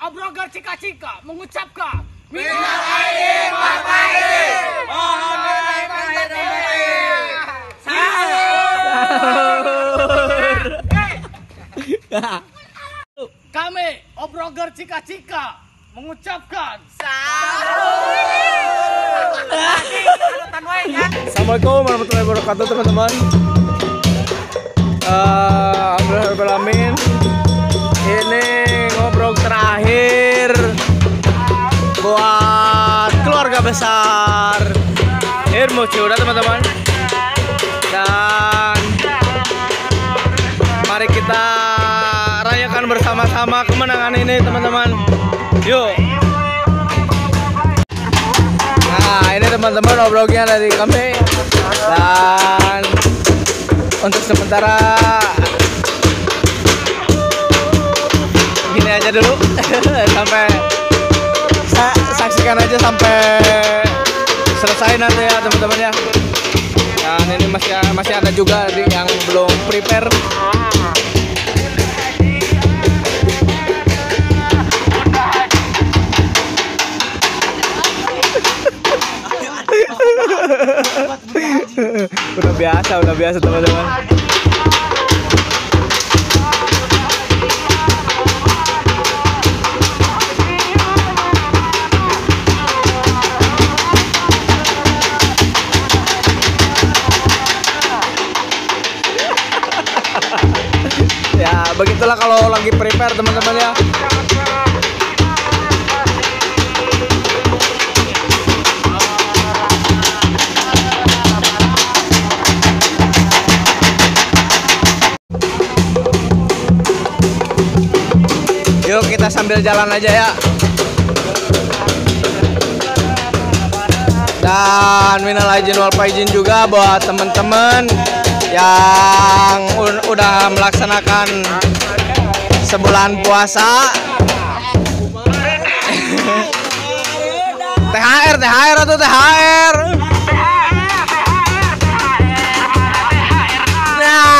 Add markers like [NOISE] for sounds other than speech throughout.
Abrogar Cika-Cika mengucapkan kami Obroger Cika-Cika mengucapkan Assalamualaikum warahmatullahi wabarakatuh teman-teman. Eh, Alhamdulillah Ini ngobrol terakhir Buat keluarga besar. Irmu udah teman-teman. Dan Mari kita rayakan bersama-sama kemenangan ini teman-teman. Yuk. Nah ini teman-teman obrolnya dari kami. Dan untuk sementara Gini aja dulu. [LAUGHS] Sampai sa- Saksikan aja sampai Selesai nanti ya teman-teman ya. Dan ini masih masih ada juga yang belum prepare. [LAUGHS] Udah biasa udah biasa teman-teman begitulah kalau lagi prepare teman-teman ya Yuk kita sambil jalan aja ya. Dan minal aizin wal faizin juga buat teman-teman yang udah melaksanakan sebulan puasa. [LAUGHS] THR, THR atau THR? Nah.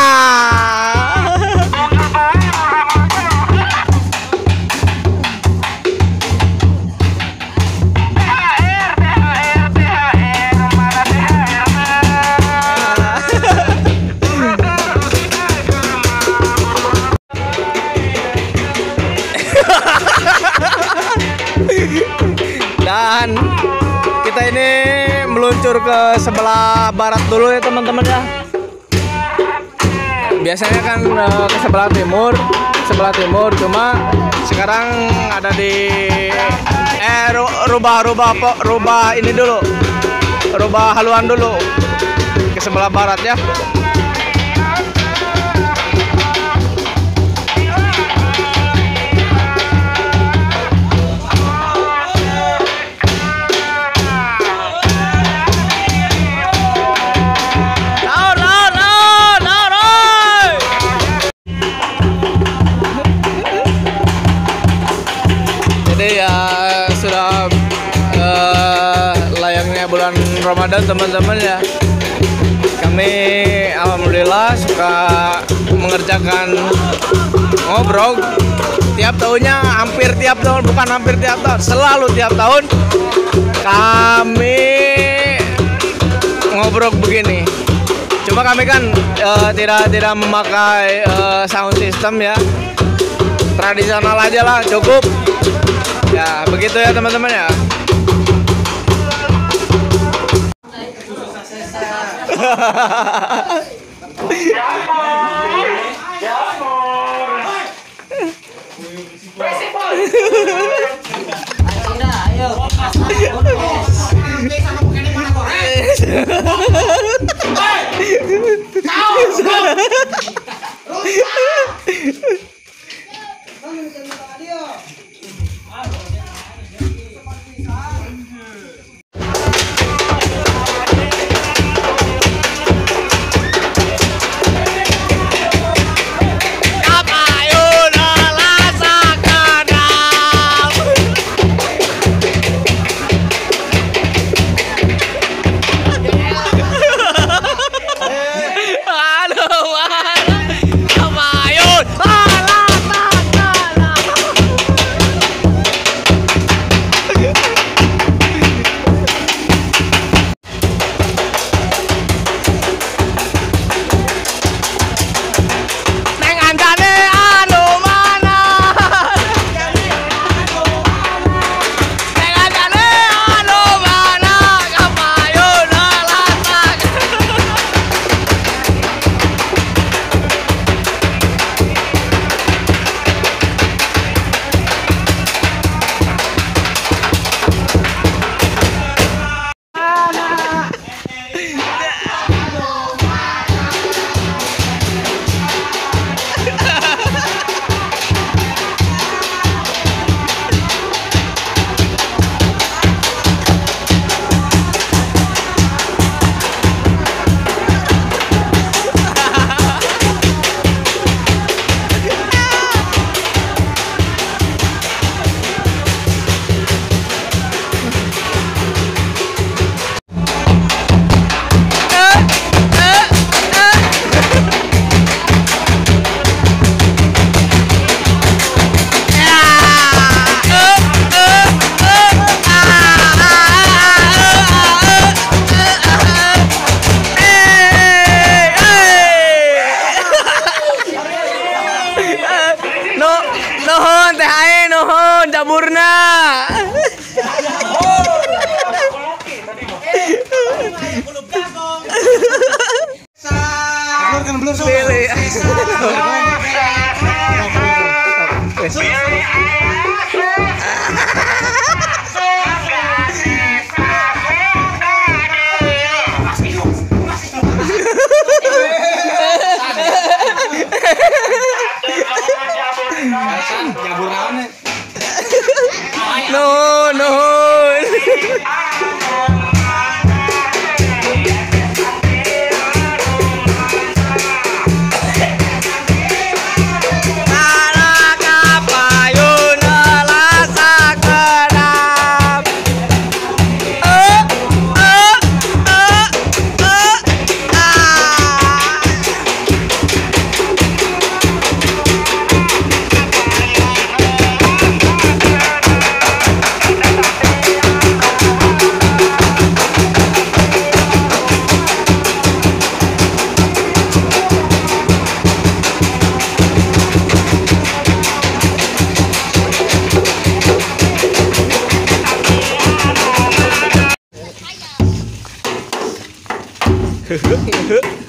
Meluncur ke sebelah barat dulu ya teman-teman ya. Biasanya kan eh, ke sebelah timur, sebelah timur cuma sekarang ada di eh ru- rubah-rubah po rubah ini dulu. Rubah haluan dulu ke sebelah barat ya. Ramadan teman-teman ya. Kami alhamdulillah suka mengerjakan ngobrol tiap tahunnya hampir tiap tahun bukan hampir tiap tahun selalu tiap tahun kami ngobrol begini. Cuma kami kan eh, tidak tidak memakai eh, sound system ya. Tradisional aja lah cukup. Ya begitu ya teman-teman ya. Aduh, nuhun [LAUGHS] Yeah. Okay.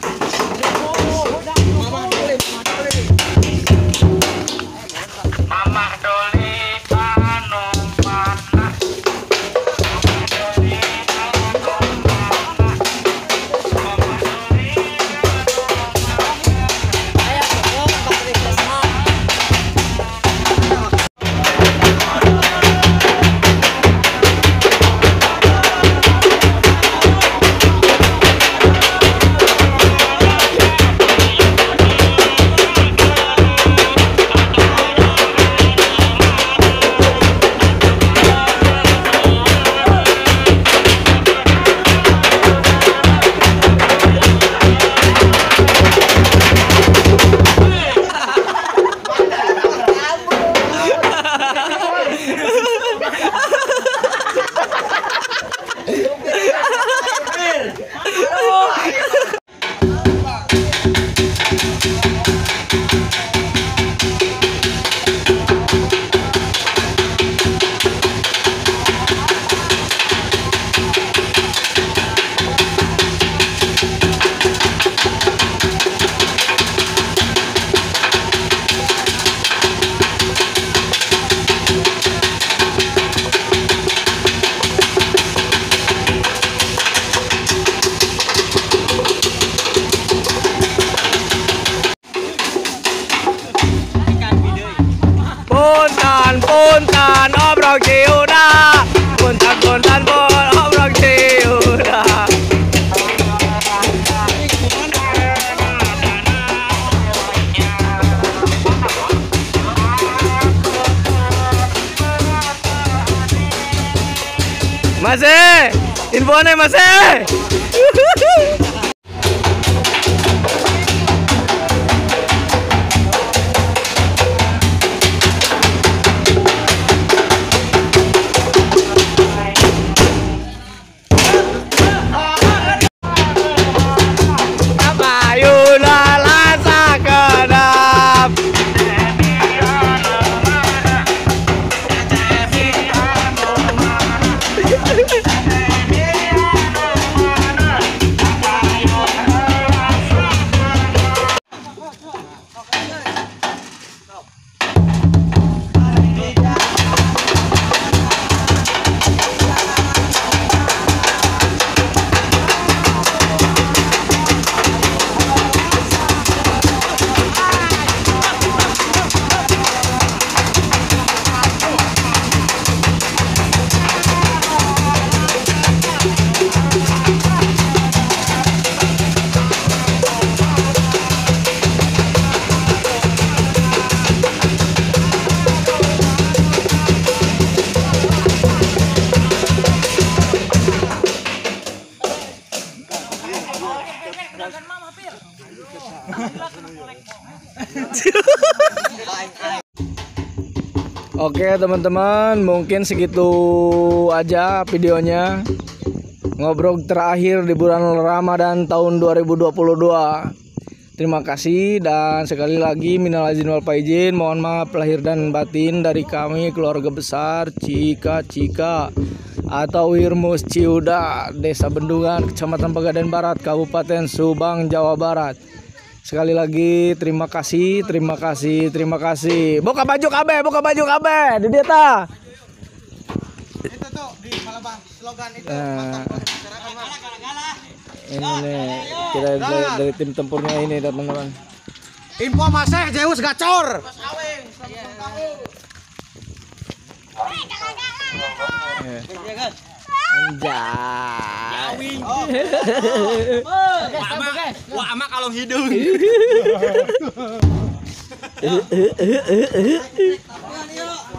né, mais! Oke teman-teman, mungkin segitu aja videonya. Ngobrol terakhir di bulan Ramadan tahun 2022. Terima kasih dan sekali lagi minal aizin wal faizin mohon maaf lahir dan batin dari kami keluarga besar Cika Cika atau Wirmus Ciuda Desa Bendungan Kecamatan Pegadaian Barat Kabupaten Subang Jawa Barat. Sekali lagi terima kasih, terima kasih, terima kasih. Buka baju kabe, buka baju kabe. Di dia ta. Itu tuh di Palembang slogan itu masyarakat Mas. ini nih kita dari, dari tim tempurnya ini teman-teman. Info Maseh Zeus gacor. Anjay. Wah, ama kalau hidung.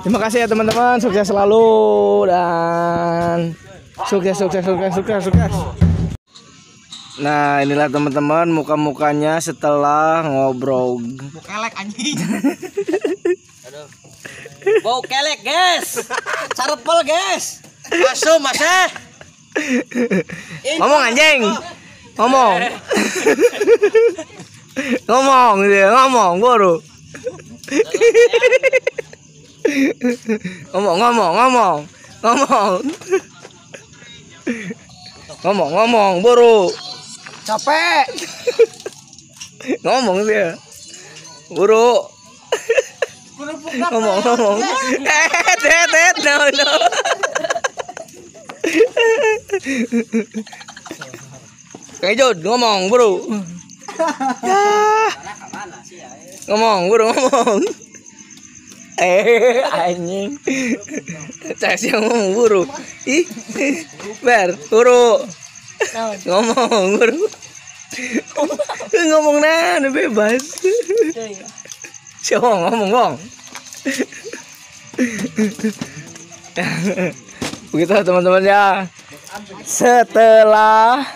Terima kasih ya teman-teman, sukses selalu dan sukses sukses sukses sukses sukses. Nah inilah teman-teman muka-mukanya setelah ngobrol. Kelek anjing. Bau kelek, guys. Sarpel, guys. Masuk Maseh. Ngomong anjing, ngomong, [LAUGHS] ngomong dia ngomong baru. ngomong ngomong ngomong ngomong. Ngomong ngomong buru capek. Ngomong dia. Buru ngomong ngomong. Eh tet tet no no Kang Jod ngomong buru [LAUGHS] ngomong buru ngomong. Eh anjing. Saya sih ngomong buru ih ber buru ngomong buru ngomong nah bebas. Siapa ngomong bang? Begitu teman-teman ya setelah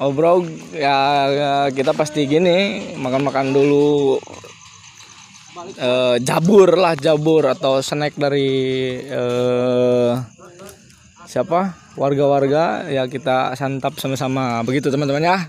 obrol ya, ya kita pasti gini makan-makan dulu eh, jabur lah jabur atau snack dari eh, siapa? Warga-warga ya kita santap sama-sama. Begitu teman-teman ya